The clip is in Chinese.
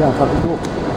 量差不多。